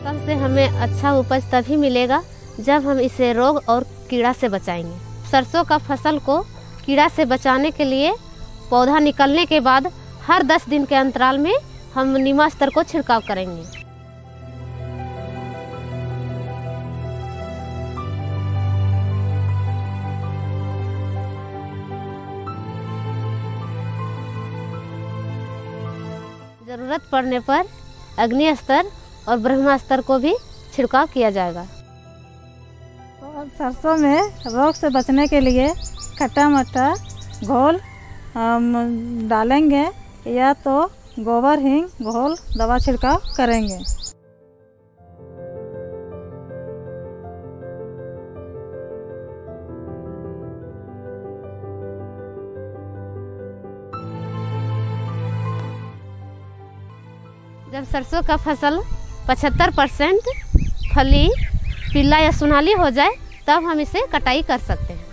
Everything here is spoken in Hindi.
फ़सल से हमें अच्छा उपज तभी मिलेगा जब हम इसे रोग और कीड़ा से बचाएँगे। सरसों का फ़सल को कीड़ा से बचाने के लिए पौधा निकलने के बाद हर 10 दिन के अंतराल में हम नीमा स्तर को छिड़काव करेंगे। ज़रूरत पड़ने पर अग्नि स्तर और ब्रह्मास्त्र को भी छिड़काव किया जाएगा। और सरसों में रोग से बचने के लिए खट्टा मट्टा घोल डालेंगे या तो गोबर हींग घोल दवा छिड़काव करेंगे। जब सरसों का फ़सल 75 परसेंट फली पीला या सुनहली हो जाए, तब हम इसे कटाई कर सकते हैं।